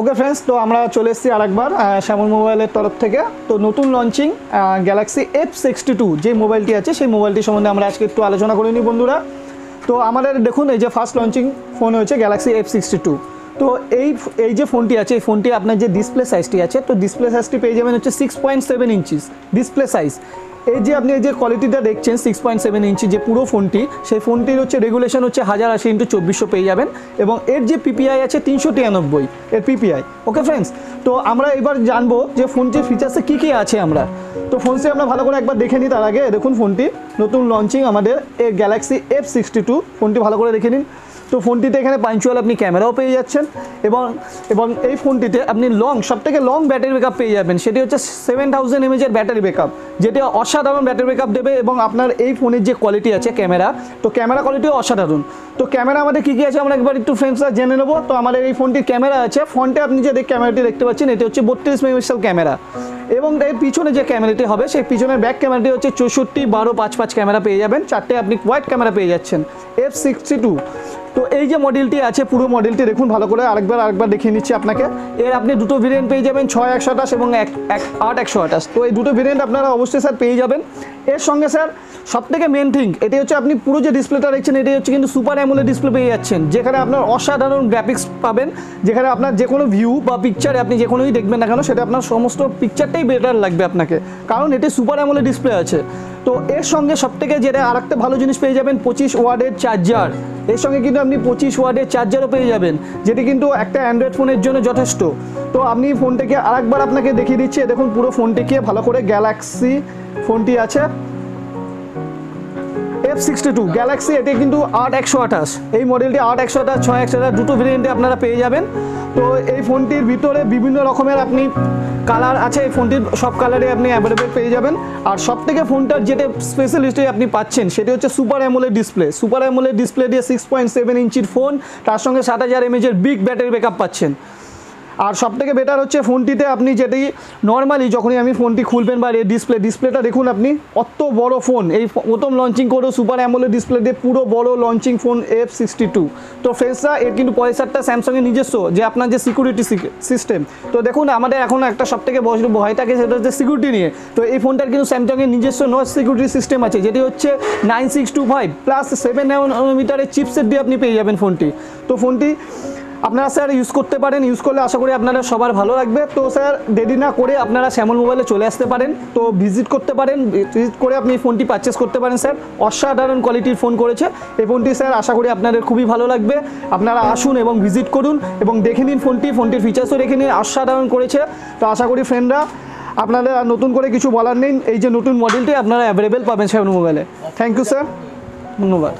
Okay friends তো আমরা চলে এসেছি আরেকবার শ্যামল মোবাইলের তরফ থেকে। তো নতুন launching Galaxy F sixty two যে মোবাইলটি আছে, সেই মোবাইলটি সম্বন্ধে আমরা আজকে একটু আলোচনা করে নিই বন্ধুরা। তো আমাদের দেখুন, এই যে ফার্স্ট লঞ্চিং ফোন হয়েছে গ্যালাক্সি এফ সিক্সটি টু তো এই এই যে ফোনটি আছে, এই ফোনটি আপনার যে ডিসপ্লে সাইজটি আছে, তো ডিসপ্লে সাইজটি পেয়ে যাবেন হচ্ছে six point seven inches display size এই যে আপনি এই যে কোয়ালিটিটা দেখছেন সিক্স পয়েন্ট সেভেন ইঞ্চি যে পুরো ফোনটি, সেই ফোনটির হচ্ছে রেগুলেশন হচ্ছে হাজার আশি ইন্টু চব্বিশশো পেয়ে যাবেন এবং এর যে পিপিআই আছে তিনশো তিরানব্বই, এর পিপিআই ওকে ফ্রেন্ডস তো আমরা এবার জানব যে ফোনটির ফিচার্সে কী কী আছে আমরা। তো ফোনটি আমরা ভালো করে একবার দেখে নিই তার আগে। দেখুন ফোনটি, নতুন লঞ্চিং আমাদের এ গ্যালাক্সি এফ সিক্সটি টু ফোনটি ভালো করে দেখে নিন। তো ফোনটিতে এখানে পাঞ্চুয়াল আপনি ক্যামেরাও পেয়ে যাচ্ছেন এবং এবং এই ফোনটিতে আপনি লং সব থেকে লং ব্যাটারি ব্যাকআপ পেয়ে যাবেন। সেটি হচ্ছে সেভেন থাউজেন্ড এমএজের ব্যাটারি ব্যাকআপ যেটি অসাধারণ ব্যাটারি ব্যাকআপ দেবে এবং আপনার এই ফোনের যে কোয়ালিটি আছে ক্যামেরা তো ক্যামেরা কোয়ালিটিও অসাধারণ। তো ক্যামেরা আমাদের কী কী আছে আমরা একবার একটু ফ্রেন্ডসরা জেনে নেব। তো আমাদের এই ফোনটির ক্যামেরা আছে, ফ্রন্টে আপনি যে ক্যামেরাটি দেখতে পাচ্ছেন, এটি হচ্ছে বত্রিশ মেগাপিক্সেল ক্যামেরা এবং এর পিছনে যে ক্যামেরাটি হবে, সেই পিছনের ব্যাক ক্যামেরাটি হচ্ছে চৌষট্টি বারো পাঁচ পাঁচ ক্যামেরা পেয়ে যাবেন, চারটে আপনি হোয়াইট ক্যামেরা পেয়ে যাচ্ছেন এফ সিক্সটি টু তো এই যে মডেলটি আছে, পুরো মডেলটি দেখুন ভালো করে, আরেকবার আরেকবার দেখিয়ে নিচ্ছি আপনাকে। এর আপনি দুটো ভেরিয়েন্ট পেয়ে যাবেন, ছয় একশো আঠাশ এবং এক এক, আট একশো আঠাশ। তো এই দুটো ভেরিয়েন্ট আপনারা অবশ্যই স্যার পেয়ে যাবেন। এর সঙ্গে স্যার সব থেকে মেন থিং এটি হচ্ছে আপনি পুরো যে ডিসপ্লেটা দেখছেন, এটি হচ্ছে কিন্তু সুপার অ্যামোলে ডিসপ্লে পেয়ে যাচ্ছেন, যেখানে আপনার অসাধারণ গ্রাফিক্স পাবেন, যেখানে আপনার যে কোনো ভিউ বা পিকচারে আপনি যে কোনোই দেখবেন না কেন, সেটা আপনার সমস্ত পিকচারটাই বেটার লাগবে আপনাকে। কারণ এটি সুপার অ্যামোলে ডিসপ্লে আছে। তো এর সঙ্গে সব থেকে যেটা আর একটা ভালো জিনিস পেয়ে যাবেন পঁচিশ ওয়ার্ডের চার্জার। এর সঙ্গে কিন্তু আপনি পঁচিশ ওয়ার্ডের চার্জারও পেয়ে যাবেন, যেটি কিন্তু একটা অ্যান্ড্রয়েড ফোনের জন্য যথেষ্ট। তো আপনি ফোনটাকে আরেকবার আপনাকে দেখিয়ে দিচ্ছি, দেখুন পুরো ফোনটিকে ভালো করে গ্যালাক্সি ফোনটি আছে। এফ সিক্সটি টু গ্যালাক্সি এটি কিন্তু আট একশো আঠাশ। এই মডেলটি আট একশো আঠাশ, ছয় একশো আঠাশ, দুটো ভেরিয়েন্টে আপনারা পেয়ে যাবেন। তো এই ফোনটির ভিতরে বিভিন্ন রকমের আপনি কালার আছে, এই ফোনটির সব কালারে আপনি অ্যাভেলেবেল পেয়ে যাবেন। আর সব থেকে ফোনটার যেটা স্পেশালিস্টে আপনি পাচ্ছেন, সেটি হচ্ছে super AMOLED display super AMOLED display দিয়ে সিক্স পয়েন্ট সেভেন ইঞ্চির ফোন তার সঙ্গে সাত হাজার এমএজের বিগ ব্যাটারি ব্যাকআপ পাচ্ছেন। আর সব থেকে বেটার হচ্ছে ফোনটিতে আপনি যেটি নর্মালি যখনই আমি ফোনটি খুলবেন বা এই ডিসপ্লে ডিসপ্লেটা দেখুন আপনি, অত বড় ফোন এই প্রথম লঞ্চিং করেও সুপার অ্যামোলে ডিসপ্লে দিয়ে পুরো বড় launching phone F sixty two তো ফ্রেন্ডসরা এর কিন্তু পয়সারটা স্যামসংয়ের নিজস্ব, যে আপনার যে সিকিউরিটি সিস্টেম তো দেখুন, আমাদের এখন একটা সব থেকে বড় ভয় থাকে সেটা হচ্ছে সিকিউরিটি নিয়ে। তো এই ফোনটার কিন্তু স্যামসংয়ের নিজস্ব নো সিকিউরিটি সিস্টেম আছে, যেটি হচ্ছে nine six two five plus seven মিটারের চিপসেট দিয়ে আপনি পেয়ে যাবেন ফোনটি তো ফোনটি আপনারা স্যার ইউজ করতে পারেন ইউজ করলে আশা করি আপনারা সবার ভালো লাগবে। তো স্যার, দেরি না করে আপনারা শ্যামল মোবাইলে চলে আসতে পারেন। তো ভিজিট করতে পারেন ভিজিট করে আপনি ফোনটি পারচেস করতে পারেন, স্যার। অসাধারণ কোয়ালিটির ফোন করেছে। এই ফোনটি স্যার, আশা করি আপনাদের খুবই ভালো লাগবে। আপনারা আসুন এবং ভিজিট করুন এবং দেখে নিন ফোনটি ফোনটির ফিচার্সও দেখে নিন, অসাধারণ করেছে। তো আশা করি ফ্রেন্ডরা আপনাদের আর নতুন করে কিছু বলার নেই। এই যে নতুন মডেলটি আপনারা অ্যাভেলেবেল পাবেন শ্যামল মোবাইলে থ্যাংক ইউ স্যার ধন্যবাদ।